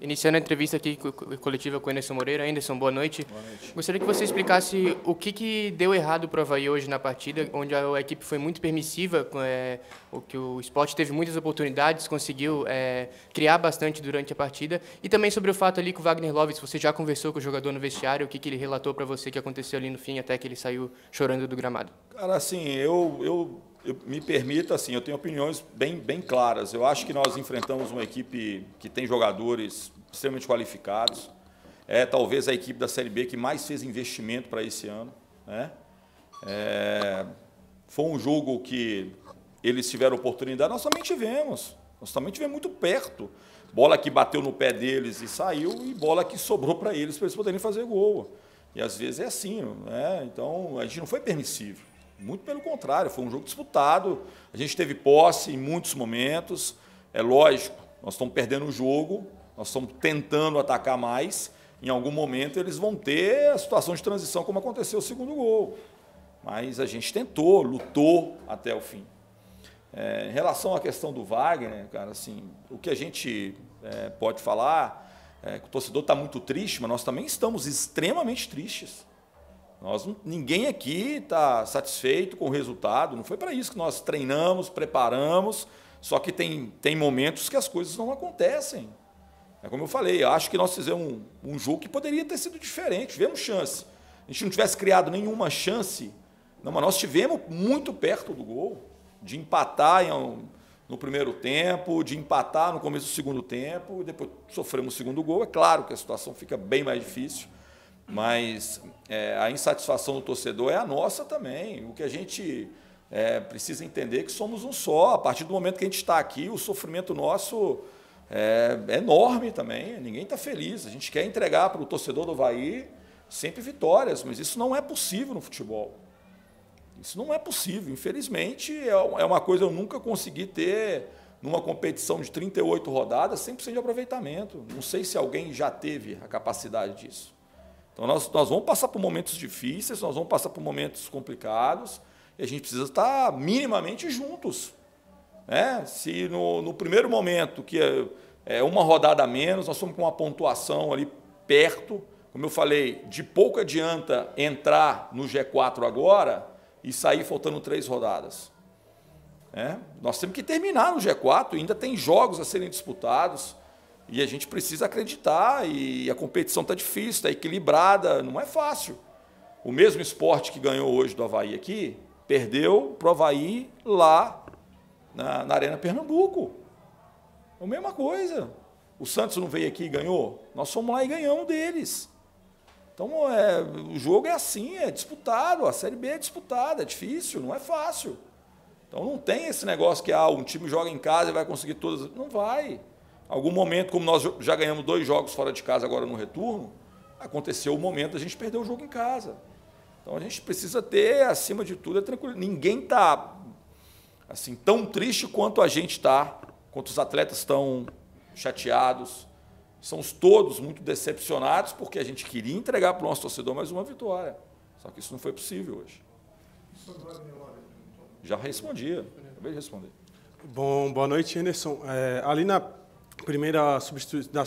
Iniciando a entrevista aqui coletiva com o Anderson Moreira. Anderson, boa noite. Boa noite. Gostaria que você explicasse o que, que deu errado para o Havaí hoje na partida, onde a, equipe foi muito permissiva, é, o que o esporte teve muitas oportunidades, conseguiu é, criar bastante durante a partida. E também sobre o fato ali que o Wagner Love, você já conversou com o jogador no vestiário, o que, que ele relatou para você que aconteceu ali no fim, até que ele saiu chorando do gramado? Cara, assim, eu, eu eu, me permita, assim, eu tenho opiniões bem, bem claras. Eu acho que nós enfrentamos uma equipe que tem jogadores extremamente qualificados. É talvez a equipe da Série B que mais fez investimento para esse ano. Né? É, foi um jogo que eles tiveram oportunidade, nós também tivemos. Nós também tivemos muito perto. Bola que bateu no pé deles e saiu, e bola que sobrou para eles, para eles poderem fazer gol. E às vezes é assim, né? então a gente não foi permissível. Muito pelo contrário, foi um jogo disputado. A gente teve posse em muitos momentos. É lógico, nós estamos perdendo o jogo, nós estamos tentando atacar mais. Em algum momento eles vão ter a situação de transição, como aconteceu o segundo gol. Mas a gente tentou, lutou até o fim. É, em relação à questão do Wagner, cara, assim, o que a gente é, pode falar é que o torcedor está muito triste, mas nós também estamos extremamente tristes. Nós, ninguém aqui está satisfeito com o resultado. Não foi para isso que nós treinamos, preparamos. Só que tem, tem momentos que as coisas não acontecem. É como eu falei, eu acho que nós fizemos um, um jogo que poderia ter sido diferente. Tivemos chance. A gente não tivesse criado nenhuma chance, não, mas nós tivemos muito perto do gol, de empatar em, no primeiro tempo, de empatar no começo do segundo tempo, depois sofremos o segundo gol. É claro que a situação fica bem mais difícil mas é, a insatisfação do torcedor é a nossa também. O que a gente é, precisa entender é que somos um só. A partir do momento que a gente está aqui, o sofrimento nosso é, é enorme também. Ninguém está feliz. A gente quer entregar para o torcedor do Havaí sempre vitórias, mas isso não é possível no futebol. Isso não é possível. Infelizmente, é, é uma coisa que eu nunca consegui ter numa competição de 38 rodadas 100% de aproveitamento. Não sei se alguém já teve a capacidade disso. Então, nós, nós vamos passar por momentos difíceis, nós vamos passar por momentos complicados, e a gente precisa estar minimamente juntos. Né? Se no, no primeiro momento, que é, é uma rodada a menos, nós estamos com uma pontuação ali perto, como eu falei, de pouco adianta entrar no G4 agora e sair faltando três rodadas. É, nós temos que terminar no G4, ainda tem jogos a serem disputados. E a gente precisa acreditar, e a competição está difícil, está equilibrada, não é fácil. O mesmo esporte que ganhou hoje do Havaí aqui, perdeu para o Havaí lá na, na, Arena Pernambuco. É a mesma coisa. O Santos não veio aqui e ganhou? Nós fomos lá e ganhamos deles. Então, é, o jogo é assim, é disputado, a Série B é disputada, é difícil, não é fácil. Então, não tem esse negócio que ah, um time joga em casa e vai conseguir todas. Não vai. Algum momento, como nós já ganhamos dois jogos fora de casa agora no retorno, aconteceu o momento da gente perder o jogo em casa. Então a gente precisa ter, acima de tudo, a tranquilidade. Ninguém está assim, tão triste quanto a gente está, quanto os atletas estão chateados. Somos todos muito decepcionados porque a gente queria entregar para o nosso torcedor mais uma vitória. Só que isso não foi possível hoje. Já respondia, acabei de responder. Bom, boa noite, Anderson. É, ali na primeira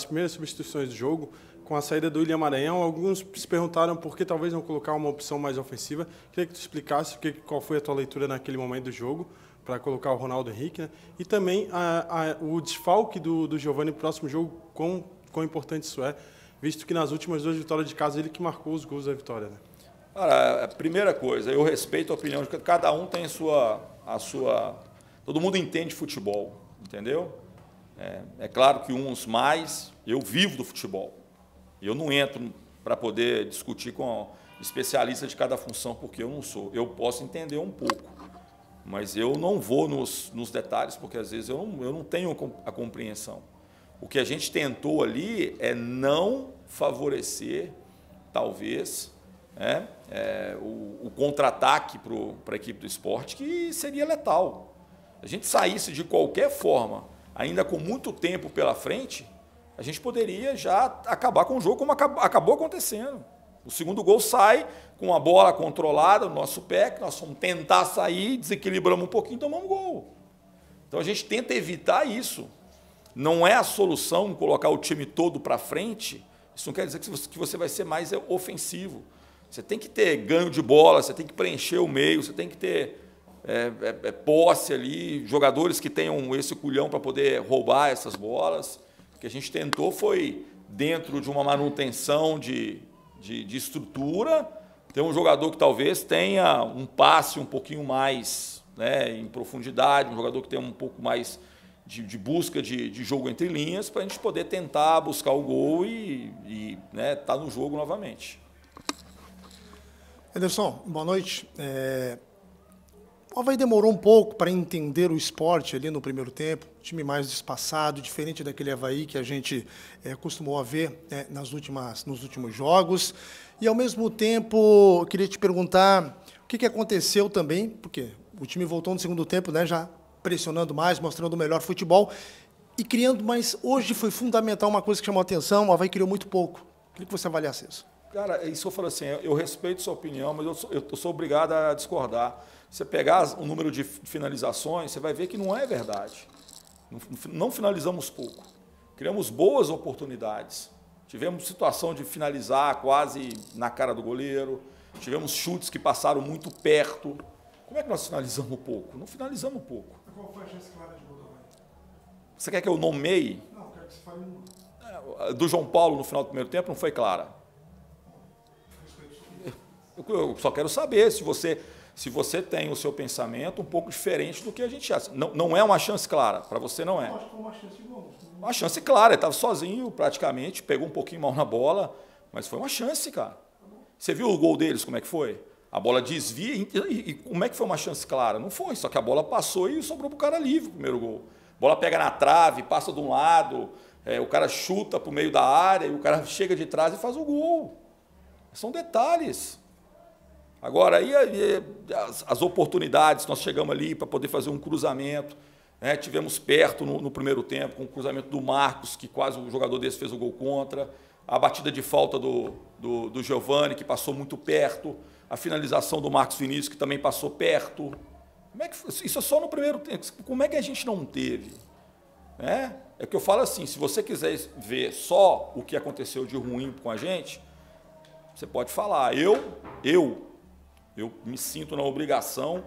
primeiras substituições do jogo, com a saída do William Maranhão, alguns se perguntaram por que talvez não colocar uma opção mais ofensiva. Queria que tu explicasse que, qual foi a tua leitura naquele momento do jogo para colocar o Ronaldo Henrique, né? e também a, a, o desfalque do, do Giovani no próximo jogo, quão, quão importante isso é, visto que nas últimas duas vitórias de casa ele que marcou os gols da vitória. Né? Cara, a primeira coisa, eu respeito a opinião de cada um tem a sua, a sua. Todo mundo entende futebol, entendeu? É, é claro que uns mais, eu vivo do futebol. Eu não entro para poder discutir com especialista de cada função, porque eu não sou. Eu posso entender um pouco, mas eu não vou nos, nos detalhes, porque às vezes eu não, eu não tenho a compreensão. O que a gente tentou ali é não favorecer, talvez, é, é, o, o contra-ataque para a equipe do esporte, que seria letal. A gente saísse de qualquer forma ainda com muito tempo pela frente, a gente poderia já acabar com o jogo como acabou acontecendo. O segundo gol sai com a bola controlada no nosso pé, que nós fomos tentar sair, desequilibramos um pouquinho e tomamos gol. Então a gente tenta evitar isso. não é a solução colocar o time todo para frente. Isso não quer dizer que você vai ser mais ofensivo. Você tem que ter ganho de bola, você tem que preencher o meio, você tem que ter é, é, é posse ali, jogadores que tenham esse culhão para poder roubar essas bolas. O que a gente tentou foi, dentro de uma manutenção de, de, de estrutura, ter um jogador que talvez tenha um passe um pouquinho mais né, em profundidade, um jogador que tenha um pouco mais de, de busca de, de, jogo entre linhas, para a gente poder tentar buscar o gol e estar né, tá no jogo novamente. Ederson, boa noite. É... O Havaí demorou um pouco para entender o esporte ali no primeiro tempo, time mais espaçado, diferente daquele Havaí que a gente é, costumou a ver é, nas últimas, nos últimos jogos. E, ao mesmo tempo, queria te perguntar o que, que aconteceu também, porque o time voltou no segundo tempo, né, já pressionando mais, mostrando o melhor futebol e criando, mas hoje foi fundamental uma coisa que chamou a atenção, o Havaí criou muito pouco. Queria que você avaliasse isso. Cara, isso eu falo assim, eu respeito sua opinião, mas eu sou, eu sou obrigado a discordar. Você pegar o número de finalizações, você vai ver que não é verdade. Não finalizamos pouco. Criamos boas oportunidades. Tivemos situação de finalizar quase na cara do goleiro. Tivemos chutes que passaram muito perto. Como é que nós finalizamos pouco? Não finalizamos pouco. Qual foi a chance clara de gol Você quer que eu nomeie? Não, quero que você fale uma. É, do João Paulo no final do primeiro tempo não foi clara. Eu só quero saber se você, se você tem o seu pensamento um pouco diferente do que a gente acha. Não, não é uma chance clara, para você não é. Eu acho que foi uma chance gol. Uma chance clara, ele estava sozinho praticamente, pegou um pouquinho mal na bola, mas foi uma chance, cara. Você viu o gol deles, como é que foi? A bola desvia e, e, e como é que foi uma chance clara? Não foi, só que a bola passou e sobrou para o cara livre o primeiro gol. A bola pega na trave, passa de um lado, é, o cara chuta para o meio da área e o cara chega de trás e faz o gol. São detalhes. Agora, aí, as, as, oportunidades, nós chegamos ali para poder fazer um cruzamento. Né? Tivemos perto no, no, primeiro tempo, com o cruzamento do Marcos, que quase o jogador desse fez o gol contra. A batida de falta do, do, do Giovani, que passou muito perto. A finalização do Marcos Vinícius, que também passou perto. Como é que, isso é só no primeiro tempo. Como é que a gente não teve? É, é que eu falo assim, se você quiser ver só o que aconteceu de ruim com a gente, você pode falar. Eu, eu eu me sinto na obrigação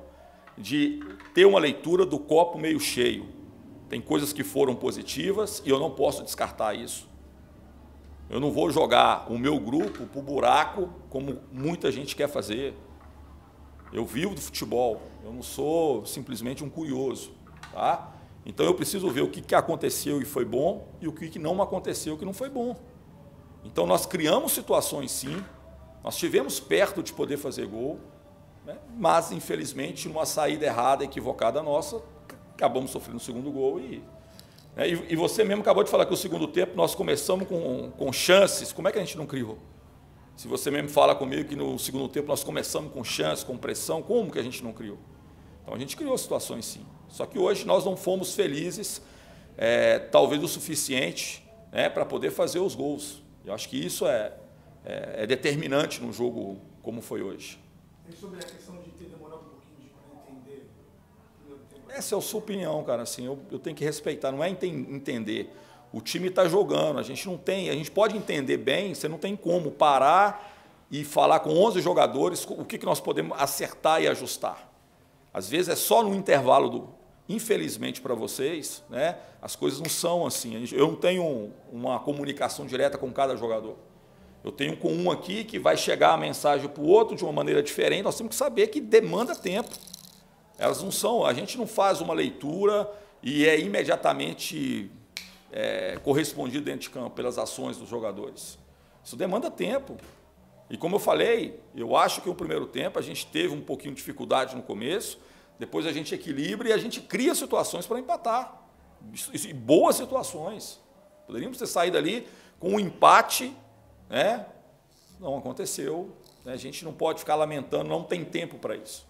de ter uma leitura do copo meio cheio. Tem coisas que foram positivas e eu não posso descartar isso. Eu não vou jogar o meu grupo para o buraco como muita gente quer fazer. Eu vivo do futebol, eu não sou simplesmente um curioso. Tá? Então eu preciso ver o que, que aconteceu e foi bom e o que, que não aconteceu que não foi bom. Então nós criamos situações sim, nós tivemos perto de poder fazer gol, né? Mas, infelizmente, numa saída errada, equivocada nossa, acabamos sofrendo o segundo gol. E, né? e, e, você mesmo acabou de falar que o segundo tempo nós começamos com, com chances. Como é que a gente não criou? Se você mesmo fala comigo que no segundo tempo nós começamos com chances, com pressão, como que a gente não criou? Então a gente criou situações sim. Só que hoje nós não fomos felizes, é, talvez o suficiente, né, para poder fazer os gols. Eu acho que isso é, é, é determinante num jogo como foi hoje. E sobre a questão de ter demorado um pouquinho para entender? Essa é a sua opinião, cara. Assim, eu, eu tenho que respeitar, não é entender. O time está jogando, a gente não tem, a gente pode entender bem, você não tem como parar e falar com 11 jogadores o que, que nós podemos acertar e ajustar. Às vezes é só no intervalo do. Infelizmente para vocês, né, as coisas não são assim. Eu não tenho uma comunicação direta com cada jogador. Eu tenho com um aqui que vai chegar a mensagem para o outro de uma maneira diferente, nós temos que saber que demanda tempo. Elas não são, a gente não faz uma leitura e é imediatamente é, correspondido dentro de campo pelas ações dos jogadores. Isso demanda tempo. E como eu falei, eu acho que o primeiro tempo a gente teve um pouquinho de dificuldade no começo, depois a gente equilibra e a gente cria situações para empatar. E boas situações. Poderíamos ter saído ali com um empate né? Não aconteceu. Né? A gente não pode ficar lamentando, não tem tempo para isso.